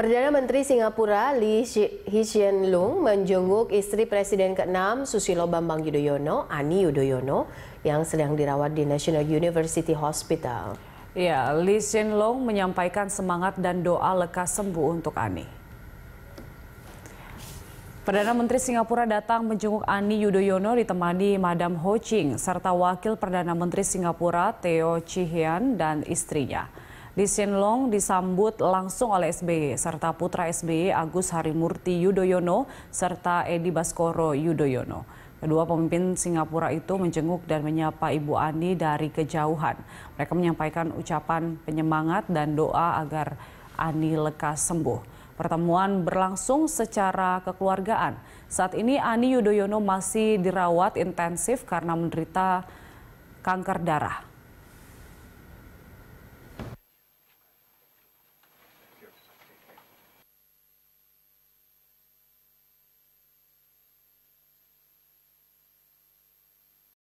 Perdana Menteri Singapura Lee Hsien Loong menjenguk istri Presiden ke-6 Susilo Bambang Yudhoyono, Ani Yudhoyono, yang sedang dirawat di National University Hospital. Ya, Lee Hsien Loong menyampaikan semangat dan doa lekas sembuh untuk Ani. Perdana Menteri Singapura datang menjenguk Ani Yudhoyono ditemani Madam Ho Ching serta Wakil Perdana Menteri Singapura Theo Chihian dan istrinya. Lee Hsien Loong disambut langsung oleh SBY serta putra SBY Agus Harimurti Yudhoyono serta Edi Baskoro Yudhoyono. Kedua pemimpin Singapura itu menjenguk dan menyapa Ibu Ani dari kejauhan. Mereka menyampaikan ucapan penyemangat dan doa agar Ani lekas sembuh. Pertemuan berlangsung secara kekeluargaan. Saat ini Ani Yudhoyono masih dirawat intensif karena menderita kanker darah.